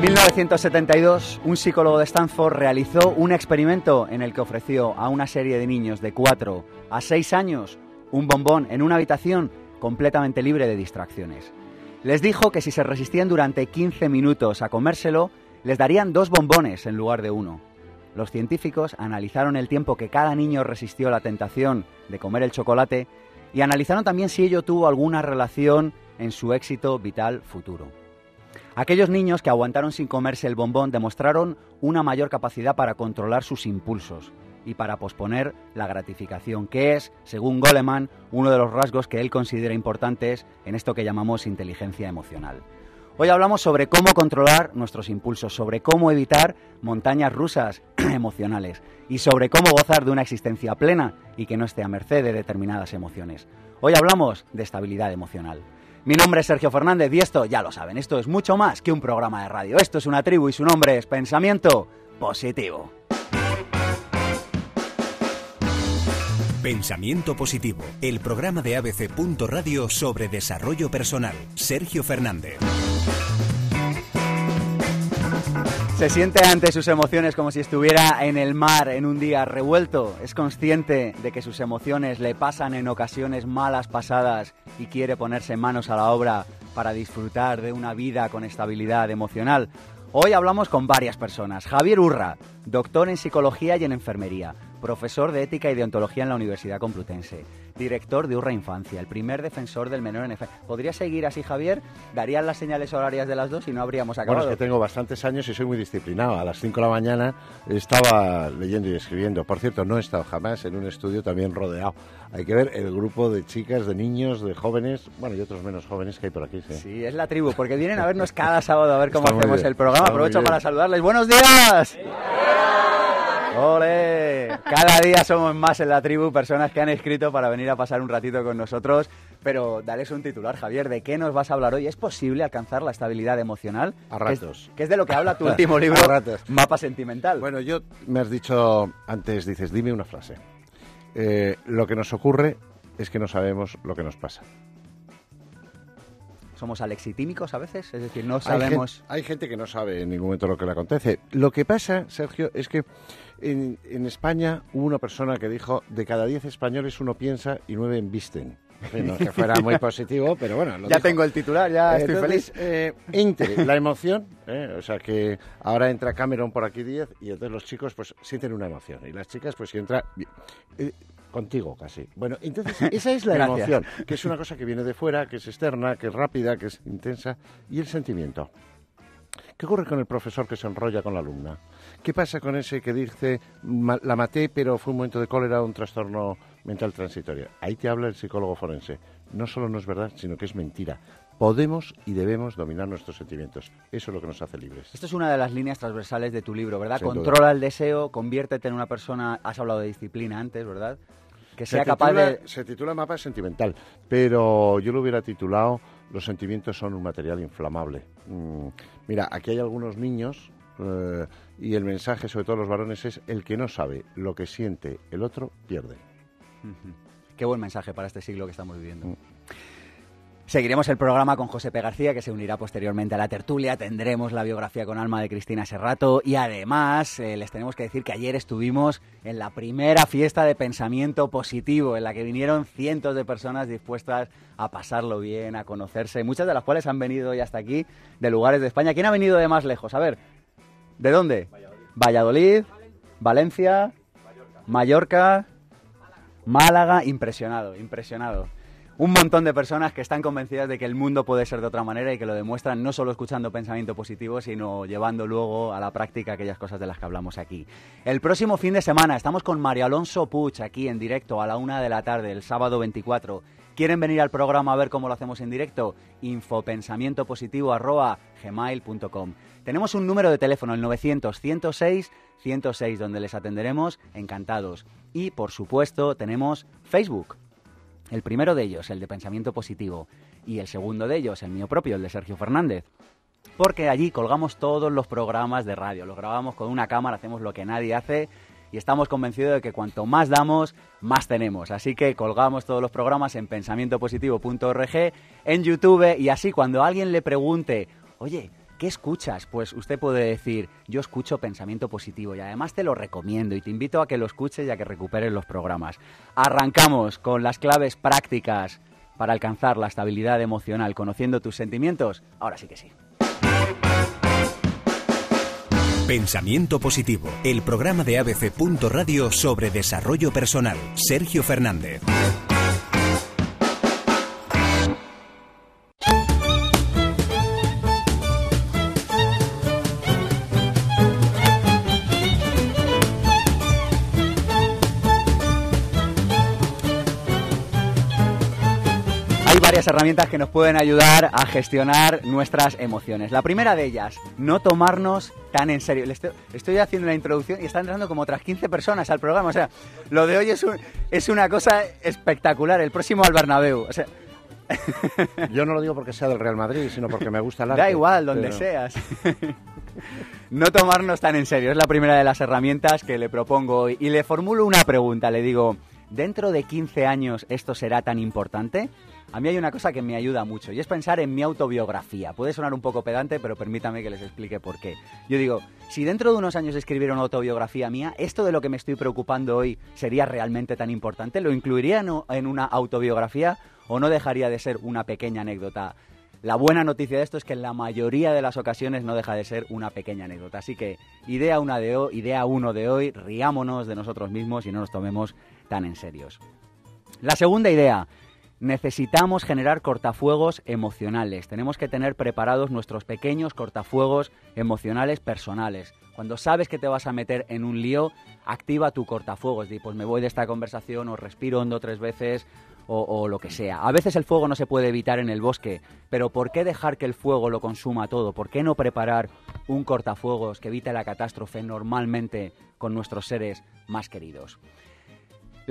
En 1972, un psicólogo de Stanford realizó un experimento en el que ofreció a una serie de niños de 4 a 6 años un bombón en una habitación completamente libre de distracciones. Les dijo que si se resistían durante 15 minutos a comérselo, les darían dos bombones en lugar de uno. Los científicos analizaron el tiempo que cada niño resistió la tentación de comer el chocolate y analizaron también si ello tuvo alguna relación en su éxito vital futuro. Aquellos niños que aguantaron sin comerse el bombón demostraron una mayor capacidad para controlar sus impulsos y para posponer la gratificación, que es, según Goleman, uno de los rasgos que él considera importantes en esto que llamamos inteligencia emocional. Hoy hablamos sobre cómo controlar nuestros impulsos, sobre cómo evitar montañas rusas emocionales y sobre cómo gozar de una existencia plena y que no esté a merced de determinadas emociones. Hoy hablamos de estabilidad emocional. Mi nombre es Sergio Fernández y esto, ya lo saben, esto es mucho más que un programa de radio. Esto es una tribu y su nombre es Pensamiento Positivo. Pensamiento Positivo, el programa de ABC. Radio sobre desarrollo personal. Sergio Fernández. Se siente ante sus emociones como si estuviera en el mar en un día revuelto. Es consciente de que sus emociones le pasan en ocasiones malas pasadas y quiere ponerse manos a la obra para disfrutar de una vida con estabilidad emocional. Hoy hablamos con varias personas. Javier Urra, doctor en psicología y en enfermería, profesor de ética y deontología en la Universidad Complutense director de Urra Infancia, el primer defensor del menor en efecto. ¿Podría seguir así, Javier? ¿Darían las señales horarias de las dos y no habríamos acabado? Bueno, es que tengo bastantes años y soy muy disciplinado. A las 5 de la mañana estaba leyendo y escribiendo. Por cierto, no he estado jamás en un estudio también rodeado. Hay que ver el grupo de chicas, de niños, de jóvenes, bueno, y otros menos jóvenes que hay por aquí. Sí, sí es la tribu, porque vienen a vernos cada sábado a ver cómo hacemos el programa. Aprovecho para saludarles. ¡Buenos días! ¡Ole! Cada día somos más en la tribu personas que han escrito para venir a pasar un ratito con nosotros. Pero dales un titular, Javier, ¿de qué nos vas a hablar hoy? ¿Es posible alcanzar la estabilidad emocional? A ratos. ¿Qué es, de lo que habla tu último libro, Mapa Sentimental? Bueno, yo me has dicho antes, dices, dime una frase. Eh, lo que nos ocurre es que no sabemos lo que nos pasa somos alexitímicos a veces, es decir, no sabemos... Hay gente, que no sabe en ningún momento lo que le acontece. Lo que pasa, Sergio, es que en, España hubo una persona que dijo, de cada diez españoles uno piensa y nueve embisten. no que fuera muy positivo, pero bueno. ya tengo el titular, ya estoy feliz. Eh, entre la emoción, eh, o sea que ahora entra Cameron por aquí 10 y entonces los chicos pues sienten una emoción y las chicas pues si entra... Contigo casi. Bueno, entonces esa es la emoción, que es una cosa que viene de fuera, que es externa, que es rápida, que es intensa. Y el sentimiento. ¿Qué ocurre con el profesor que se enrolla con la alumna? ¿Qué pasa con ese que dice, la maté, pero fue un momento de cólera o un trastorno mental transitorio? Ahí te habla el psicólogo forense. No solo no es verdad, sino que es mentira. Podemos y debemos dominar nuestros sentimientos. Eso es lo que nos hace libres. Esto es una de las líneas transversales de tu libro, ¿verdad? Controla el deseo, conviértete en una persona. Has hablado de disciplina antes, ¿verdad? Que sea capaz de... Se titula Mapa Sentimental, pero yo lo hubiera titulado Los sentimientos son un material inflamable. Mm, mira, aquí hay algunos niños eh, y el mensaje, sobre todo los varones, es el que no sabe lo que siente el otro, pierde. Qué buen mensaje para este siglo que estamos viviendo. Mm. Seguiremos el programa con José P. García, que se unirá posteriormente a la tertulia. Tendremos la biografía con alma de Cristina Serrato. Y además, eh, les tenemos que decir que ayer estuvimos en la primera fiesta de pensamiento positivo, en la que vinieron cientos de personas dispuestas a pasarlo bien, a conocerse, muchas de las cuales han venido hoy hasta aquí, de lugares de España. ¿Quién ha venido de más lejos? A ver, ¿de dónde? Valladolid, Valencia, Mallorca Málaga. Impresionado, impresionado un montón de personas que están convencidas de que el mundo puede ser de otra manera y que lo demuestran no solo escuchando pensamiento positivo, sino llevando luego a la práctica aquellas cosas de las que hablamos aquí. El próximo fin de semana estamos con Mario Alonso Puch aquí en directo a la una de la tarde, el sábado 24. ¿Quieren venir al programa a ver cómo lo hacemos en directo? infopensamientopositivo.gmail.com Tenemos un número de teléfono, el 900-106-106, donde les atenderemos encantados. Y, por supuesto, tenemos Facebook el primero de ellos, el de pensamiento positivo, y el segundo de ellos, el mío propio, el de Sergio Fernández. Porque allí colgamos todos los programas de radio, los grabamos con una cámara, hacemos lo que nadie hace y estamos convencidos de que cuanto más damos, más tenemos. Así que colgamos todos los programas en pensamientopositivo.org, en YouTube y así cuando alguien le pregunte, oye, ¿Qué escuchas? Pues usted puede decir, yo escucho pensamiento positivo y además te lo recomiendo y te invito a que lo escuches y a que recuperes los programas. Arrancamos con las claves prácticas para alcanzar la estabilidad emocional conociendo tus sentimientos. Ahora sí que sí. Pensamiento Positivo, el programa de ABC. Radio sobre desarrollo personal. Sergio Fernández. Varias herramientas que nos pueden ayudar a gestionar nuestras emociones. La primera de ellas, no tomarnos tan en serio. Estoy, haciendo la introducción y están entrando como otras 15 personas al programa. O sea, lo de hoy es, es una cosa espectacular. El próximo al Bernabéu. O sea, Yo no lo digo porque sea del Real Madrid, sino porque me gusta el arte. Da igual, donde seas. no tomarnos tan en serio. Es la primera de las herramientas que le propongo hoy. Y le formulo una pregunta. Le digo, ¿dentro de 15 años esto será tan importante? A mí hay una cosa que me ayuda mucho y es pensar en mi autobiografía. Puede sonar un poco pedante, pero permítame que les explique por qué. Yo digo, si dentro de unos años escribiera una autobiografía mía, ¿esto de lo que me estoy preocupando hoy sería realmente tan importante? ¿Lo incluiría en una autobiografía o no dejaría de ser una pequeña anécdota? La buena noticia de esto es que en la mayoría de las ocasiones no deja de ser una pequeña anécdota. Así que idea una de hoy, idea uno de hoy, riámonos de nosotros mismos y no nos tomemos tan en serios. La segunda idea, necesitamos generar cortafuegos emocionales. Tenemos que tener preparados nuestros pequeños cortafuegos emocionales personales. Cuando sabes que te vas a meter en un lío, activa tu cortafuegos. Di, pues me voy de esta conversación o respiro hondo tres veces o, o, lo que sea. A veces el fuego no se puede evitar en el bosque, pero ¿por qué dejar que el fuego lo consuma todo? ¿Por qué no preparar un cortafuegos que evite la catástrofe normalmente con nuestros seres más queridos?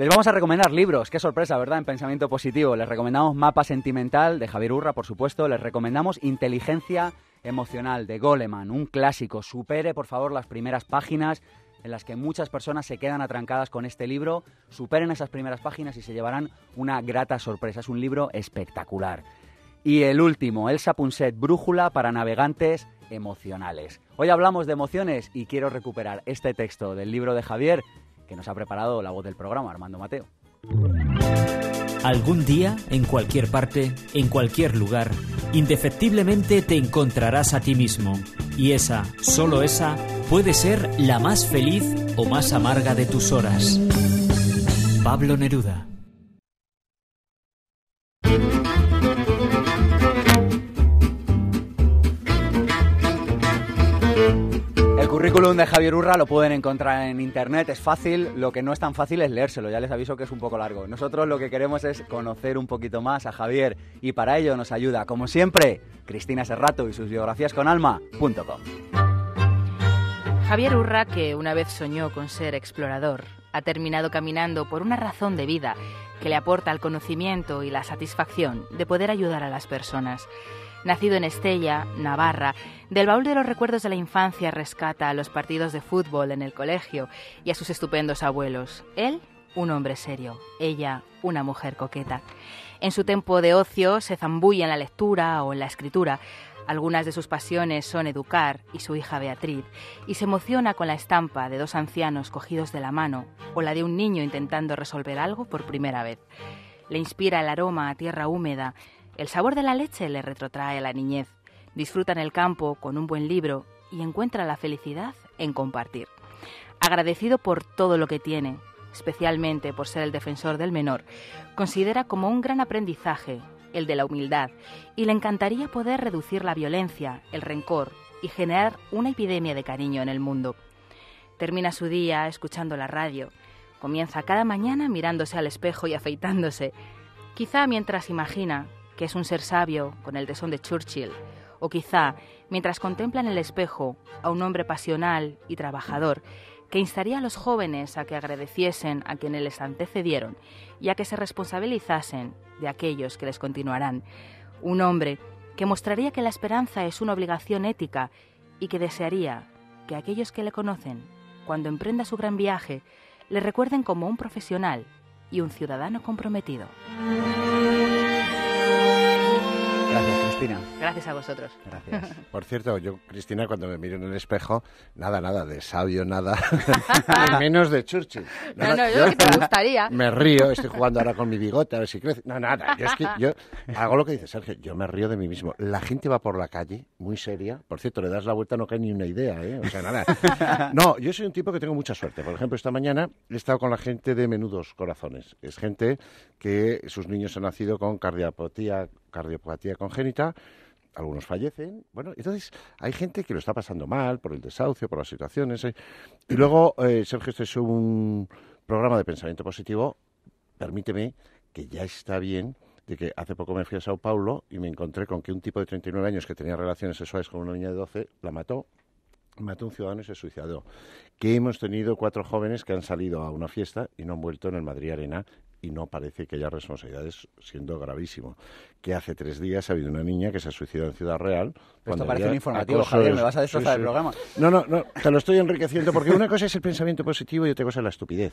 Les vamos a recomendar libros, qué sorpresa, ¿verdad? En pensamiento positivo. Les recomendamos Mapa Sentimental de Javier Urra, por supuesto. Les recomendamos Inteligencia Emocional de Goleman, un clásico. Supere, por favor, las primeras páginas en las que muchas personas se quedan atrancadas con este libro. Superen esas primeras páginas y se llevarán una grata sorpresa. Es un libro espectacular. Y el último, Elsa Punset, Brújula para navegantes emocionales. Hoy hablamos de emociones y quiero recuperar este texto del libro de Javier que nos ha preparado la voz del programa, Armando Mateo. Algún día, en cualquier parte, en cualquier lugar, indefectiblemente te encontrarás a ti mismo. Y esa, solo esa, puede ser la más feliz o más amarga de tus horas. Pablo Neruda. De Javier Urra lo pueden encontrar en internet, es fácil, lo que no es tan fácil es leérselo, ya les aviso que es un poco largo. Nosotros lo que queremos es conocer un poquito más a Javier y para ello nos ayuda, como siempre, Cristina Serrato y sus biografías con alma.com. Javier Urra, que una vez soñó con ser explorador, ha terminado caminando por una razón de vida que le aporta el conocimiento y la satisfacción de poder ayudar a las personas. Nacido en Estella, Navarra, del baúl de los recuerdos de la infancia rescata a los partidos de fútbol en el colegio y a sus estupendos abuelos. Él, un hombre serio, ella, una mujer coqueta. En su tiempo de ocio se zambulla en la lectura o en la escritura. Algunas de sus pasiones son educar y su hija Beatriz, y se emociona con la estampa de dos ancianos cogidos de la mano o la de un niño intentando resolver algo por primera vez. Le inspira el aroma a tierra húmeda, el sabor de la leche le retrotrae a la niñez. Disfruta en el campo con un buen libro y encuentra la felicidad en compartir. Agradecido por todo lo que tiene, especialmente por ser el defensor del menor, considera como un gran aprendizaje el de la humildad y le encantaría poder reducir la violencia, el rencor y generar una epidemia de cariño en el mundo. Termina su día escuchando la radio. Comienza cada mañana mirándose al espejo y afeitándose, quizá mientras imagina que es un ser sabio con el tesón de Churchill, o quizá mientras contempla en el espejo a un hombre pasional y trabajador que instaría a los jóvenes a que agradeciesen a quienes les antecedieron y a que se responsabilizasen de aquellos que les continuarán. Un hombre que mostraría que la esperanza es una obligación ética y que desearía que aquellos que le conocen, cuando emprenda su gran viaje, le recuerden como un profesional y un ciudadano comprometido. Gracias, Cristina. Gracias a vosotros. Gracias. Por cierto, yo, Cristina, cuando me miro en el espejo, nada, nada de sabio, nada, menos de Churchill. No, no, yo que te gustaría. Me río, estoy jugando ahora con mi bigote a ver si crece. No, nada, yo es que yo hago lo que dice Sergio, yo me río de mí mismo. La gente va por la calle, muy seria, por cierto, le das la vuelta, no cae ni una idea, ¿eh? O sea, nada. No, yo soy un tipo que tengo mucha suerte. Por ejemplo, esta mañana he estado con la gente de Menudos Corazones. Es gente que sus niños han nacido con cardiopatía, cardiopatía congénita, algunos fallecen. Bueno, entonces hay gente que lo está pasando mal por el desahucio, por las situaciones. ¿eh? Y luego, eh, Sergio, este es un programa de pensamiento positivo. Permíteme que ya está bien de que hace poco me fui a Sao Paulo y me encontré con que un tipo de 39 años que tenía relaciones sexuales con una niña de 12 la mató mató a un ciudadano y se suicidó. Que hemos tenido cuatro jóvenes que han salido a una fiesta y no han vuelto en el Madrid Arena y no parece que haya responsabilidades, siendo gravísimo. Que hace tres días ha habido una niña que se ha suicidado en Ciudad Real. Esto parece un informativo, Javier, me vas a destrozar el programa. No, no, no, te lo estoy enriqueciendo porque una cosa es el pensamiento positivo y otra cosa es la estupidez.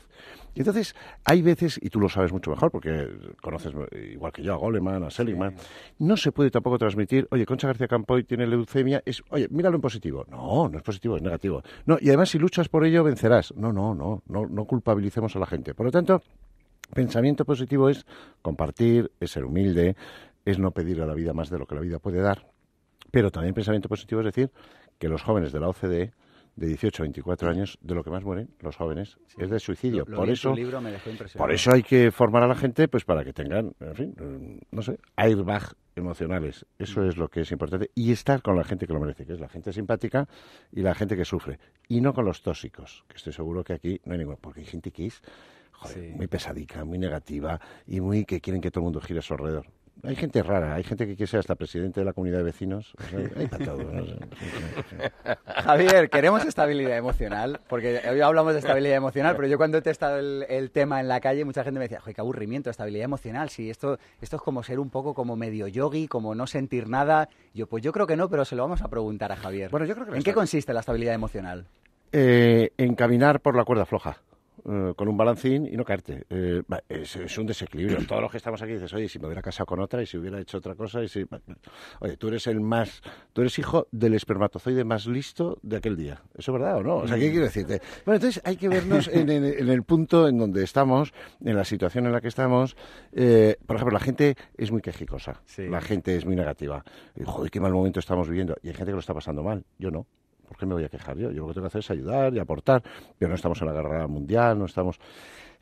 Y entonces, hay veces, y tú lo sabes mucho mejor porque conoces igual que yo a Goleman, a Seligman, no se puede tampoco transmitir, oye, Concha García Campoy tiene leucemia, es, oye, míralo en positivo. No, no es positivo, es negativo. No, y además si luchas por ello vencerás. No, no, no, no, no culpabilicemos a la gente. Por lo tanto, Pensamiento positivo es compartir, es ser humilde, es no pedir a la vida más de lo que la vida puede dar. Pero también pensamiento positivo es decir que los jóvenes de la OCDE de 18 a 24 años, de lo que más mueren los jóvenes, es de suicidio. por eso, por eso hay que formar a la gente, pues para que tengan, en fin, no sé, airbag emocionales. Eso es lo que es importante. Y estar con la gente que lo merece, que es la gente simpática y la gente que sufre. Y no con los tóxicos, que estoy seguro que aquí no hay ninguno, porque hay gente que es muy pesadica, muy negativa y muy que quieren que todo el mundo gire a su alrededor. Hay gente rara, hay gente que quiere ser hasta presidente de la comunidad de vecinos. hay para. Javier, queremos estabilidad emocional, porque hoy hablamos de estabilidad emocional, pero yo cuando he testado el, tema en la calle, mucha gente me decía, Joder, qué aburrimiento, estabilidad emocional, si esto, esto es como ser un poco como medio yogi, como no sentir nada. Yo, pues yo creo que no, pero se lo vamos a preguntar a Javier. Bueno, yo creo que ¿En qué consiste la estabilidad emocional? Eh, en caminar por la cuerda floja. Eh, con un balancín y no caerte. Eh, es, un desequilibrio. Todos los que estamos aquí dices, oye, si me hubiera casado con otra y si hubiera hecho otra cosa, y si... Oye, tú eres el más... Tú eres hijo del espermatozoide más listo de aquel día. ¿Eso es verdad o no? O sea, ¿qué quiero decirte? Bueno, entonces hay que vernos en, el punto en donde estamos, en la situación en la que estamos. Eh, por ejemplo, la gente es muy quejicosa. La gente es muy negativa. Joder, qué mal momento estamos viviendo. Y hay gente que lo está pasando mal. Yo no. ¿Por qué me voy a quejar yo? Yo lo que tengo que hacer es ayudar y aportar, pero no estamos en la guerra mundial, no estamos...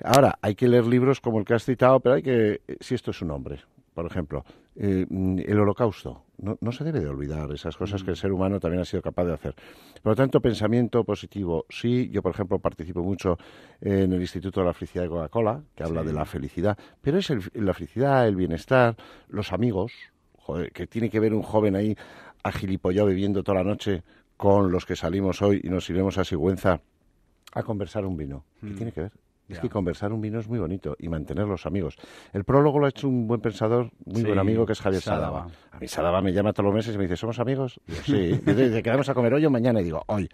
Ahora, hay que leer libros como el que has citado, pero hay que... Si esto es un hombre, por ejemplo, eh, el holocausto. No, se debe de olvidar esas cosas que el ser humano también ha sido capaz de hacer. Por lo tanto, pensamiento positivo, sí. Yo, por ejemplo, participo mucho en el Instituto de la Felicidad de Coca-Cola, que habla de la felicidad, pero es la felicidad, el bienestar, los amigos, joder, que tiene que ver un joven ahí agilipollado bebiendo toda la noche con los que salimos hoy y nos iremos a Sigüenza a conversar un vino. ¿Qué hmm. tiene que ver? Es que conversar un vino es muy bonito y mantener los amigos. El prólogo lo ha hecho un buen pensador, muy buen amigo, que es Javier Sadaba. A mí Sadaba me llama todos los meses y me dice, ¿somos amigos? sí. Dice, quedamos a comer hoy o mañana. Y digo, hoy.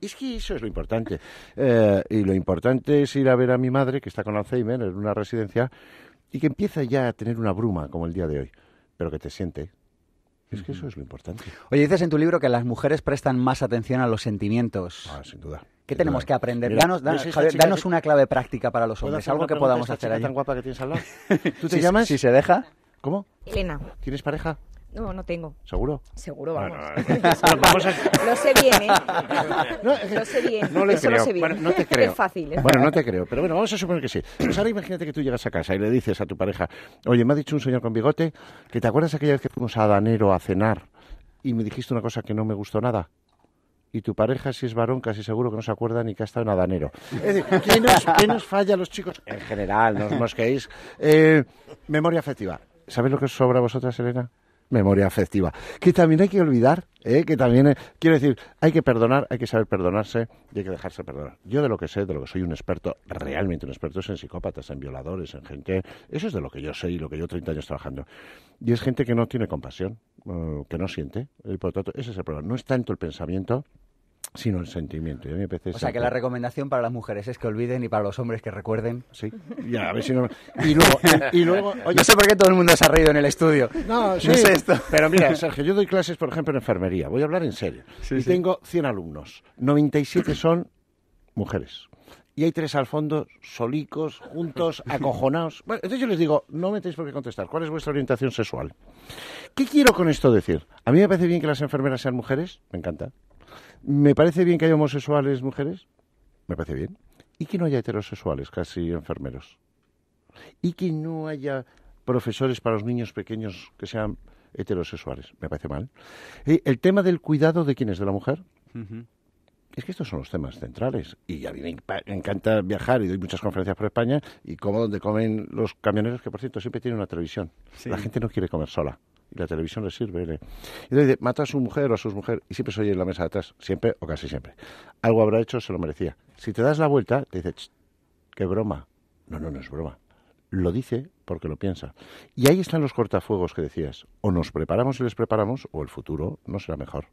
Es que eso es lo importante. Eh, y lo importante es ir a ver a mi madre, que está con Alzheimer en una residencia, y que empieza ya a tener una bruma como el día de hoy, pero que te siente, es que eso es lo importante. Oye, dices en tu libro que las mujeres prestan más atención a los sentimientos. Ah, sin duda. ¿Qué tenemos que aprender? danos, danos, una clave práctica para los hombres, algo que podamos hacer ahí. tan guapa que tienes al lado? ¿Tú te llamas? Si se deja. ¿Cómo? Elena. ¿Tienes pareja? No, no tengo. ¿Seguro? Seguro, vamos. Lo sé bien, ¿eh? No, lo sé bien. No le Eso creo. Lo sé bien. Bueno, no te creo. Es fácil. bueno, no te creo. Pero bueno, vamos a suponer que sí. Pues ahora imagínate que tú llegas a casa y le dices a tu pareja, oye, me ha dicho un señor con bigote que te acuerdas aquella vez que fuimos a Danero a cenar y me dijiste una cosa que no me gustó nada. Y tu pareja, si es varón, casi seguro que no se acuerda ni que ha estado en Adanero. Es decir, ¿qué nos, ¿qué nos falla a los chicos? En general, no os mosquéis. Eh, memoria afectiva. ¿Sabes lo que os sobra a vosotras, Elena? Memoria afectiva, que también hay que olvidar, ¿eh? que también, eh, quiero decir, hay que perdonar, hay que saber perdonarse y hay que dejarse perdonar. Yo de lo que sé, de lo que soy un experto, realmente un experto, es en psicópatas, en violadores, en gente, eso es de lo que yo sé y lo que yo 30 años trabajando. Y es gente que no tiene compasión, que no siente, y por lo tanto, ese es el problema. No es tanto el pensamiento, sino el sentimiento. Y a mí me o sea, que la recomendación para las mujeres es que olviden y para los hombres que recuerden. Sí, ya, a ver si no... Y luego... y luego no sé por qué todo el mundo se ha reído en el estudio. No, sí, esto. Pero mira, Sergio, yo doy clases, por ejemplo, en enfermería. Voy a hablar en serio. y tengo 100 alumnos. 97 son mujeres y hay tres al fondo, solicos, juntos, acojonados. Bueno, entonces yo les digo, no me tenéis por qué contestar. ¿Cuál es vuestra orientación sexual? ¿Qué quiero con esto decir? A mí me parece bien que las enfermeras sean mujeres, me encanta. Me parece bien que haya homosexuales mujeres, me parece bien. Y que no haya heterosexuales, casi enfermeros. Y que no haya profesores para los niños pequeños que sean heterosexuales, me parece mal. Eh, el tema del cuidado de quién es, de la mujer. Es que estos son los temas centrales. Y a mí me encanta viajar y doy muchas conferencias por España y como donde comen los camioneros, que por cierto siempre tienen una televisión. La gente no quiere comer sola. Y la televisión les sirve. Y dice, mata a su mujer o a sus mujeres. Y siempre se oye en la mesa de atrás. Siempre o casi siempre. Algo habrá hecho, se lo merecía. Si te das la vuelta, te dice, qué broma. No, no, no es broma. Lo dice porque lo piensa. Y ahí están los cortafuegos que decías. O nos preparamos y les preparamos, o el futuro no será mejor.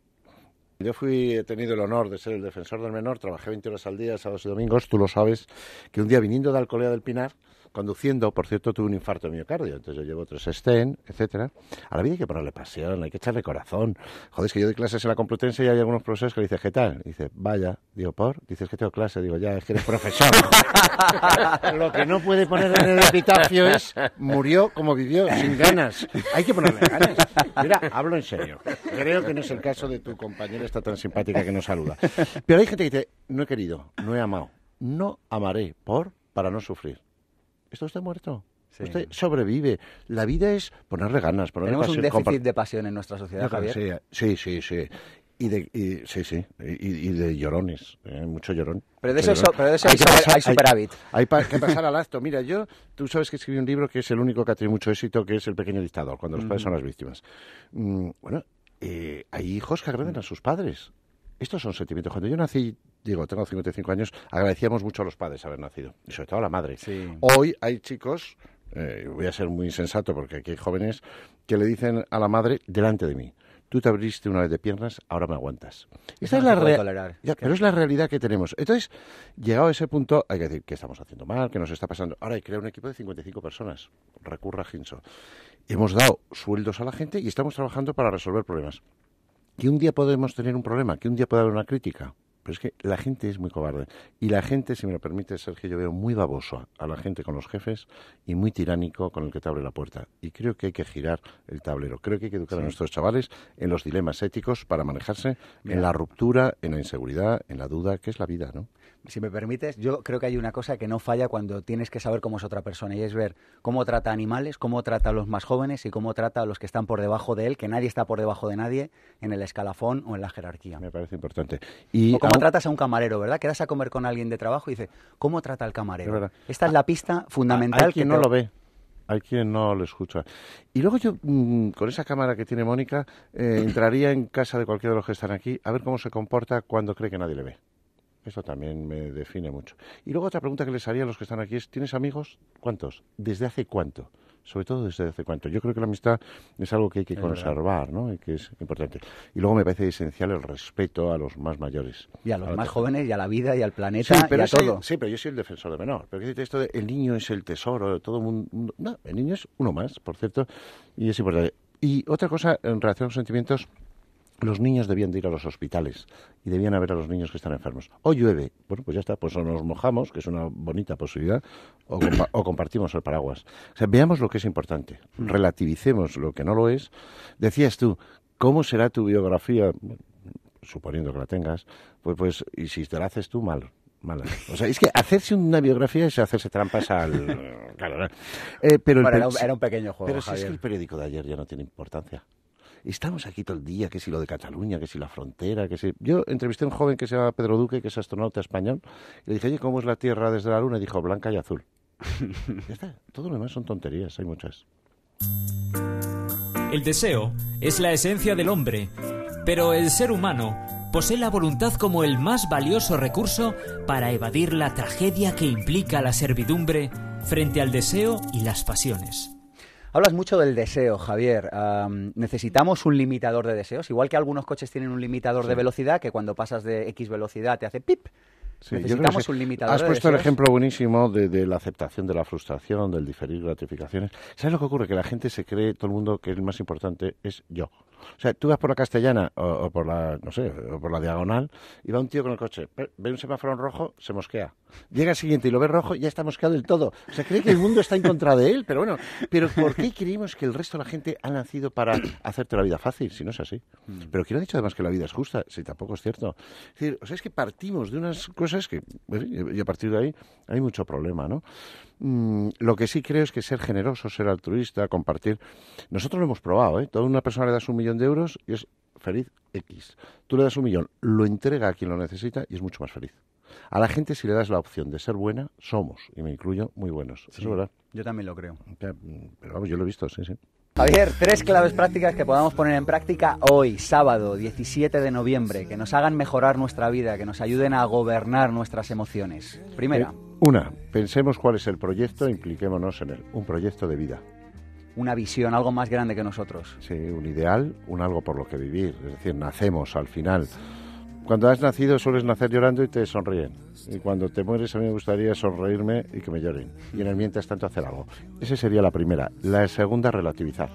Yo fui, he tenido el honor de ser el defensor del menor, trabajé 20 horas al día, sábados y domingos, tú lo sabes, que un día viniendo de Alcolea del Pinar, conduciendo, por cierto, tuve un infarto de miocardio, entonces yo llevo tres estén, etcétera. A la vida hay que ponerle pasión, hay que echarle corazón. Joder, es que yo doy clases en la Complutense y hay algunos profesores que le dicen, ¿qué tal? dice, vaya, digo, ¿por? Dices que tengo clase, digo, ya, es que eres profesor. Lo que no puede poner en el epitafio es, murió como vivió, sin ganas. Hay que ponerle ganas. Mira, hablo en serio. Creo que no es el caso de tu compañera esta tan simpática que nos saluda. Pero hay gente que dice, no he querido, no he amado, no amaré, por, para no sufrir esto está muerto. Usted sobrevive. La vida es ponerle ganas, ponerle Tenemos un déficit de pasión en nuestra sociedad, Javier. Sí, sí, sí. Y de, sí, sí, y, de llorones, ¿eh? mucho llorón. Pero de eso, pero de eso hay, superávit. Hay, que pasar al acto. Mira, yo, tú sabes que escribí un libro que es el único que ha tenido mucho éxito, que es El pequeño dictador, cuando los padres son las víctimas. Mm, bueno, eh, hay hijos que agreden a sus padres. Estos son sentimientos. Cuando yo nací, digo, tengo 55 años, agradecíamos mucho a los padres haber nacido, y sobre todo a la madre. Hoy hay chicos, eh, voy a ser muy insensato porque aquí hay jóvenes, que le dicen a la madre delante de mí, tú te abriste una vez de piernas, ahora me aguantas. Esa es la realidad. Pero es la realidad que tenemos. Entonces, llegado a ese punto, hay que decir que estamos haciendo mal, que nos está pasando. Ahora hay que crear un equipo de 55 personas. Recurra a Ginso. Hemos dado sueldos a la gente y estamos trabajando para resolver problemas que un día podemos tener un problema, que un día puede haber una crítica. Pero es que la gente es muy cobarde. Y la gente, si me lo permite, Sergio, yo veo muy baboso a la gente con los jefes y muy tiránico con el que te abre la puerta. Y creo que hay que girar el tablero. Creo que hay que educar a nuestros chavales en los dilemas éticos para manejarse en la ruptura, en la inseguridad, en la duda, que es la vida, ¿no? Si me permites, yo creo que hay una cosa que no falla cuando tienes que saber cómo es otra persona y es ver cómo trata animales, cómo trata a los más jóvenes y cómo trata a los que están por debajo de él, que nadie está por debajo de nadie en el escalafón o en la jerarquía. Me parece importante. Y o cómo tratas a un camarero, ¿verdad? Quedas a comer con alguien de trabajo y dices, ¿cómo trata al camarero? Esta es la pista fundamental. Hay quien no lo ve. Hay quien no lo escucha. Y luego yo, mm, con esa cámara que tiene Mónica, eh, entraría en casa de cualquiera de los que están aquí a ver cómo se comporta cuando cree que nadie le ve. Eso también me define mucho. Y luego otra pregunta que les haría a los que están aquí es, ¿tienes amigos? ¿Cuántos? ¿Desde hace cuánto? Sobre todo desde hace cuánto. Yo creo que la amistad es algo que hay que conservar, ¿no? Y que es importante. Y luego me parece esencial el respeto a los más mayores. Y a los más jóvenes, y a la vida, y al planeta, y a todo. Sí, pero yo soy el defensor de menor. Pero esto de el niño es el tesoro, todo el mundo... No, el niño es uno más, por cierto, y es importante. Y otra cosa en relación a los sentimientos los niños debían de ir a los hospitales y debían ver a los niños que están enfermos. O llueve, bueno, pues ya está, pues o nos mojamos, que es una bonita posibilidad, o, compartimos el paraguas. O sea, veamos lo que es importante, mm. relativicemos lo que no lo es. Decías tú, ¿cómo será tu biografía? Suponiendo que la tengas, pues, pues y si te la haces tú, mal. Mal. O sea, es que hacerse una biografía es hacerse trampas al... Claro, eh, pero era, un, pequeño juego, Pero si es que el periódico de ayer ya no tiene importancia. Estamos aquí todo el día, que si lo de Cataluña, que si la frontera, que si... Yo entrevisté a un joven que se llama Pedro Duque, que es astronauta español, y le dije, oye, ¿cómo es la Tierra desde la Luna? Y dijo, blanca y azul. ya está, todo lo demás son tonterías, hay muchas. El deseo es la esencia del hombre, pero el ser humano posee la voluntad como el más valioso recurso para evadir la tragedia que implica la servidumbre frente al deseo y las pasiones. Hablas mucho del deseo, Javier. necesitamos un limitador de deseos, igual que algunos coches tienen un limitador de velocidad que cuando pasas de X velocidad te hace pip Necesitamos un limitador. Has puesto el ejemplo buenísimo de, la aceptación de la frustración, del diferir gratificaciones. ¿Sabes lo que ocurre? Que la gente se cree, todo el mundo, que el más importante es yo. O sea, tú vas por la castellana o, por la, no sé, o por la diagonal y va un tío con el coche, ve un semáforo en rojo, se mosquea. Llega el siguiente y lo ve rojo ya está mosqueado del todo. O sea, cree que el mundo está en contra de él, pero bueno, pero ¿por qué creemos que el resto de la gente ha nacido para hacerte la vida fácil si no es así? Mm. Pero ¿quién ha dicho además que la vida es justa? Si tampoco es cierto. Es decir, o sea, es que partimos de unas cosas que, y a partir de ahí hay mucho problema, ¿no? Mm, lo que sí creo es que ser generoso, ser altruista, compartir. Nosotros lo hemos probado, ¿eh? Toda una persona le das un millón de euros y es feliz X. Tú le das un millón, lo entrega a quien lo necesita y es mucho más feliz. A la gente, si le das la opción de ser buena, somos, y me incluyo, muy buenos. Eso es verdad. Yo también lo creo. Pero vamos, yo lo he visto, sí, sí. Javier, tres claves prácticas que podamos poner en práctica hoy, sábado 17 de noviembre, que nos hagan mejorar nuestra vida, que nos ayuden a gobernar nuestras emociones. Primera. Eh, una, pensemos cuál es el proyecto e impliquémonos en él. Un proyecto de vida. Una visión, algo más grande que nosotros. Sí, un ideal, un algo por lo que vivir. Es decir, nacemos al final. Cuando has nacido sueles nacer llorando y te sonríen. Y cuando te mueres a mí me gustaría sonreírme y que me lloren. Y en el mientras tanto hacer algo. Esa sería la primera. La segunda, relativizar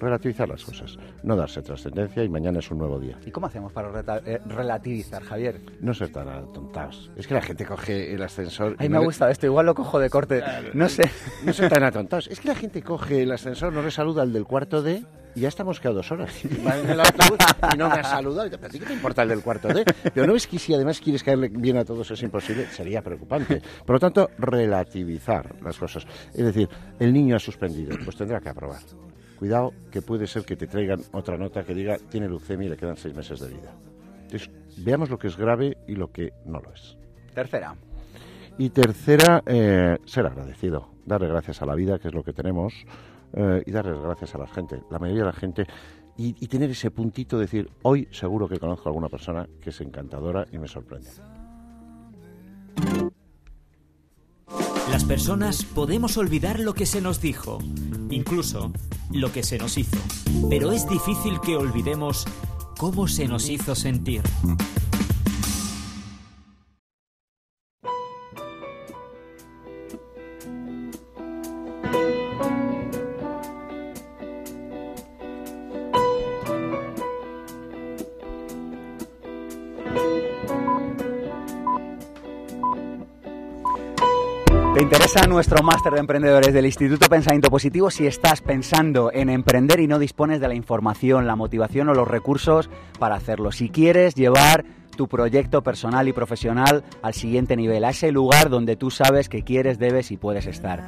relativizar las cosas, no darse trascendencia y mañana es un nuevo día. ¿Y cómo hacemos para eh, relativizar, Javier? No ser tan atontados. Es que la gente coge el ascensor... Ay, me ha gustado esto, igual lo cojo de corte, no sé. No ser tan atontados. Es que la gente coge el ascensor, no le saluda al del cuarto D y ya estamos quedado dos horas. en el autobús y no me ha saludado. ¿A ti qué te importa el del cuarto D? Pero no es que si además quieres caerle bien a todos es imposible, sería preocupante. Por lo tanto, relativizar las cosas. Es decir, el niño ha suspendido, pues tendrá que aprobar cuidado que puede ser que te traigan otra nota que diga tiene leucemia y le quedan seis meses de vida. Entonces, veamos lo que es grave y lo que no lo es. Tercera. Y tercera, eh, ser agradecido, darle gracias a la vida, que es lo que tenemos, eh, y darle gracias a la gente, la mayoría de la gente, y, y tener ese puntito de decir, hoy seguro que conozco a alguna persona que es encantadora y me sorprende. Las personas podemos olvidar lo que se nos dijo, incluso lo que se nos hizo, pero es difícil que olvidemos cómo se nos hizo sentir. ¿Te interesa nuestro máster de emprendedores del Instituto Pensamiento Positivo? Si estás pensando en emprender y no dispones de la información, la motivación o los recursos para hacerlo. Si quieres llevar tu proyecto personal y profesional al siguiente nivel, a ese lugar donde tú sabes que quieres, debes y puedes estar.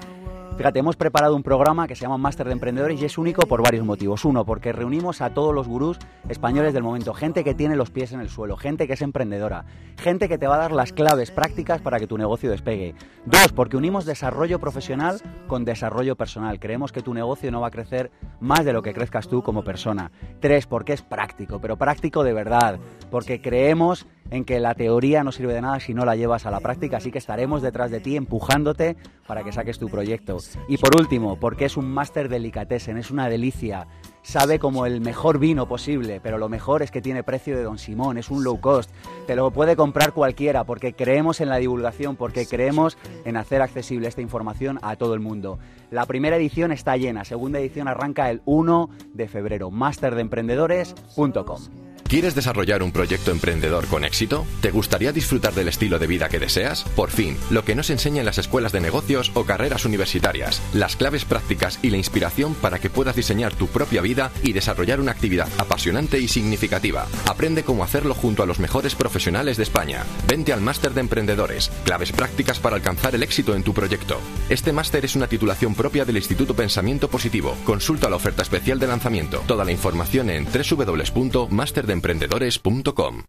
Fíjate, hemos preparado un programa que se llama Máster de Emprendedores y es único por varios motivos. Uno, porque reunimos a todos los gurús españoles del momento, gente que tiene los pies en el suelo, gente que es emprendedora, gente que te va a dar las claves prácticas para que tu negocio despegue. Dos, porque unimos desarrollo profesional con desarrollo personal. Creemos que tu negocio no va a crecer más de lo que crezcas tú como persona. Tres, porque es práctico, pero práctico de verdad, porque creemos en que la teoría no sirve de nada si no la llevas a la práctica, así que estaremos detrás de ti empujándote para que saques tu proyecto. Y por último, porque es un máster delicatessen, es una delicia, sabe como el mejor vino posible, pero lo mejor es que tiene precio de Don Simón, es un low cost, te lo puede comprar cualquiera porque creemos en la divulgación, porque creemos en hacer accesible esta información a todo el mundo. La primera edición está llena, segunda edición arranca el 1 de febrero, masterdeemprendedores.com. ¿Quieres desarrollar un proyecto emprendedor con éxito? ¿Te gustaría disfrutar del estilo de vida que deseas? Por fin, lo que nos enseña en las escuelas de negocios o carreras universitarias, las claves prácticas y la inspiración para que puedas diseñar tu propia vida y desarrollar una actividad apasionante y significativa. Aprende cómo hacerlo junto a los mejores profesionales de España. Vente al Máster de Emprendedores, claves prácticas para alcanzar el éxito en tu proyecto. Este máster es una titulación propia del Instituto Pensamiento Positivo. Consulta la oferta especial de lanzamiento. Toda la información en www.masterdemprendedores.com emprendedores.com.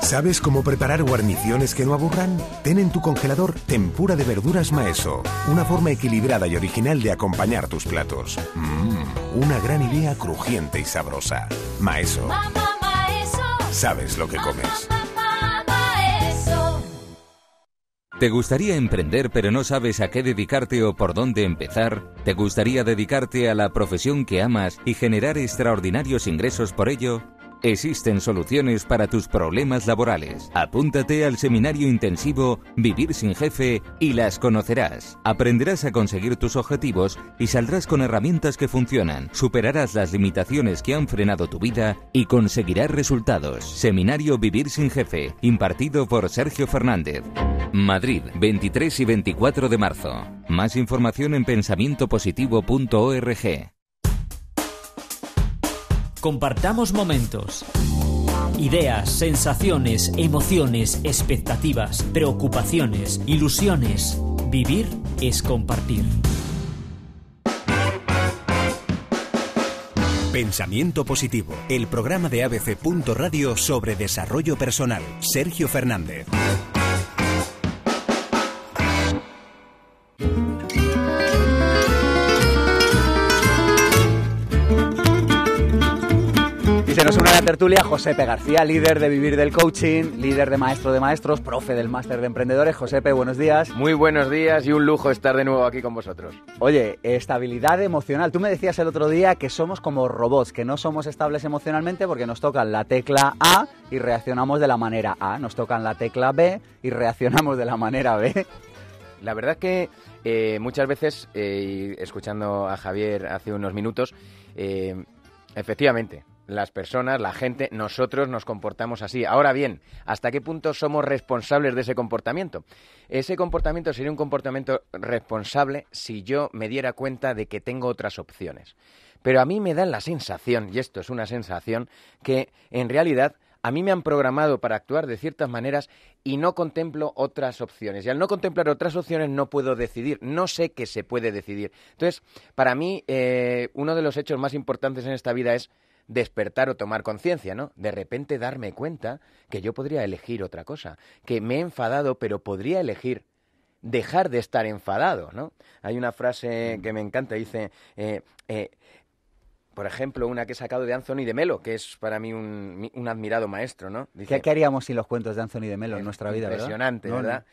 ¿Sabes cómo preparar guarniciones que no aburran? Ten en tu congelador tempura de verduras maeso, una forma equilibrada y original de acompañar tus platos. Mmm, una gran idea crujiente y sabrosa. Maeso. ¿Sabes lo que comes? ¿Te gustaría emprender pero no sabes a qué dedicarte o por dónde empezar? ¿Te gustaría dedicarte a la profesión que amas y generar extraordinarios ingresos por ello? Existen soluciones para tus problemas laborales. Apúntate al seminario intensivo Vivir sin jefe y las conocerás. Aprenderás a conseguir tus objetivos y saldrás con herramientas que funcionan. Superarás las limitaciones que han frenado tu vida y conseguirás resultados. Seminario Vivir sin jefe, impartido por Sergio Fernández. Madrid, 23 y 24 de marzo. Más información en pensamientopositivo.org. Compartamos momentos. Ideas, sensaciones, emociones, expectativas, preocupaciones, ilusiones. Vivir es compartir. Pensamiento Positivo, el programa de ABC. Radio sobre desarrollo personal. Sergio Fernández. Se nos une a la tertulia Josepe García, líder de Vivir del Coaching, líder de Maestro de Maestros, profe del Máster de Emprendedores. Josepe, buenos días. Muy buenos días y un lujo estar de nuevo aquí con vosotros. Oye, estabilidad emocional. Tú me decías el otro día que somos como robots, que no somos estables emocionalmente porque nos tocan la tecla A y reaccionamos de la manera A, nos tocan la tecla B y reaccionamos de la manera B. La verdad que eh, muchas veces, eh, escuchando a Javier hace unos minutos, eh, efectivamente, las personas, la gente, nosotros nos comportamos así. Ahora bien, ¿hasta qué punto somos responsables de ese comportamiento? Ese comportamiento sería un comportamiento responsable si yo me diera cuenta de que tengo otras opciones. Pero a mí me da la sensación, y esto es una sensación, que en realidad a mí me han programado para actuar de ciertas maneras y no contemplo otras opciones. Y al no contemplar otras opciones no puedo decidir, no sé qué se puede decidir. Entonces, para mí, eh, uno de los hechos más importantes en esta vida es despertar o tomar conciencia, ¿no? De repente darme cuenta que yo podría elegir otra cosa, que me he enfadado, pero podría elegir dejar de estar enfadado, ¿no? Hay una frase que me encanta, dice, eh, eh, por ejemplo, una que he sacado de Anthony de Melo, que es para mí un, admirado maestro, ¿no? ¿Qué, haríamos sin los cuentos de Anthony de Melo en nuestra vida, Impresionante, ¿verdad?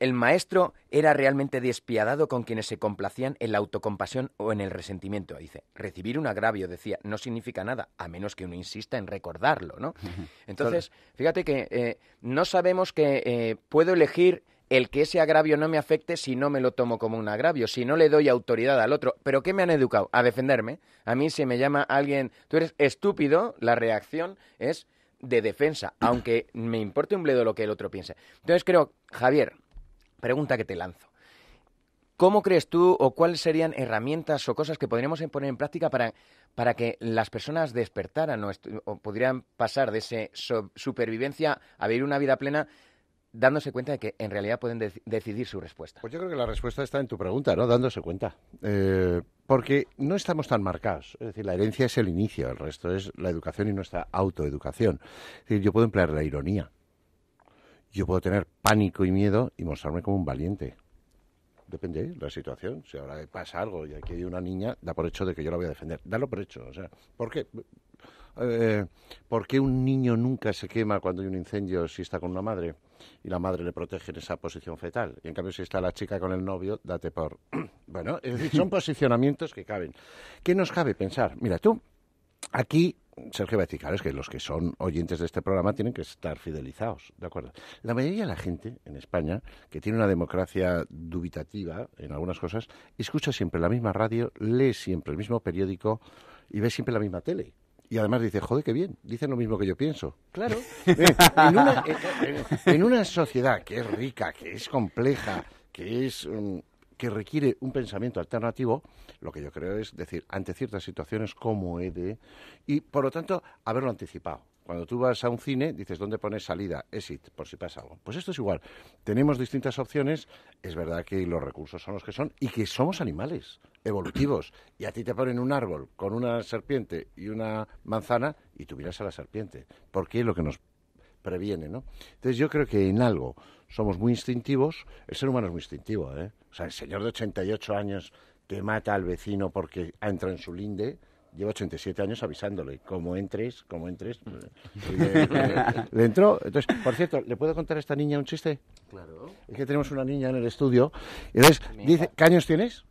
El maestro era realmente despiadado con quienes se complacían en la autocompasión o en el resentimiento. Dice, recibir un agravio, decía, no significa nada, a menos que uno insista en recordarlo, ¿no? Entonces, fíjate que eh, no sabemos que eh, puedo elegir el que ese agravio no me afecte si no me lo tomo como un agravio, si no le doy autoridad al otro. ¿Pero qué me han educado? A defenderme. A mí si me llama alguien, tú eres estúpido, la reacción es de defensa, aunque me importe un bledo lo que el otro piense. Entonces creo, Javier, pregunta que te lanzo. ¿Cómo crees tú o cuáles serían herramientas o cosas que podríamos poner en práctica para, para que las personas despertaran o, o pudieran pasar de esa supervivencia a vivir una vida plena dándose cuenta de que en realidad pueden decidir su respuesta? Pues yo creo que la respuesta está en tu pregunta, ¿no? Dándose cuenta. Eh, porque no estamos tan marcados. Es decir, la herencia es el inicio, el resto es la educación y nuestra autoeducación. Es decir, yo puedo emplear la ironía. Yo puedo tener pánico y miedo y mostrarme como un valiente. Depende de la situación. Si ahora pasa algo y aquí hay una niña, da por hecho de que yo la voy a defender. Dalo por hecho. O sea, ¿por qué? Eh, ¿Por qué un niño nunca se quema cuando hay un incendio si está con una madre? y la madre le protege en esa posición fetal. Y en cambio, si está la chica con el novio, date por. bueno, es decir, son posicionamientos que caben. ¿Qué nos cabe pensar? Mira, tú, aquí Sergio va a decir, claro, es que los que son oyentes de este programa tienen que estar fidelizados, ¿de acuerdo? La mayoría de la gente en España, que tiene una democracia dubitativa en algunas cosas, escucha siempre la misma radio, lee siempre el mismo periódico y ve siempre la misma tele y además dice, joder, qué bien, dicen lo mismo que yo pienso. Claro. en, una, sociedad que es rica, que es compleja, que es mm, que requiere un pensamiento alternativo, lo que yo creo es decir, ante ciertas situaciones, cómo he de... Y, por lo tanto, haberlo anticipado. Cuando tú vas a un cine, dices, ¿dónde pones salida? Exit, por si pasa algo. Pues esto es igual. Tenemos distintas opciones. Es verdad que los recursos son los que son y que somos animales evolutivos. Y a ti te ponen un árbol con una serpiente y una manzana y tú miras a la serpiente. Porque es lo que nos previene, ¿no? Entonces yo creo que en algo somos muy instintivos. El ser humano es muy instintivo, ¿eh? O sea, el señor de 88 años que mata al vecino porque ha entrado en su linde lleva 87 años avisándole, como entres, como entres, dentro. Entonces, por cierto, ¿le puedo contar a esta niña un chiste? Claro. Es que tenemos una niña en el estudio. Y entonces, dice, ¿qué años tienes?